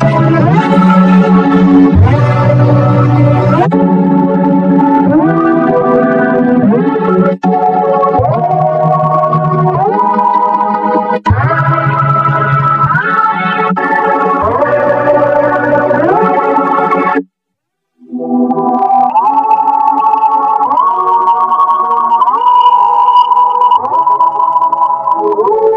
Thank you. Ooh.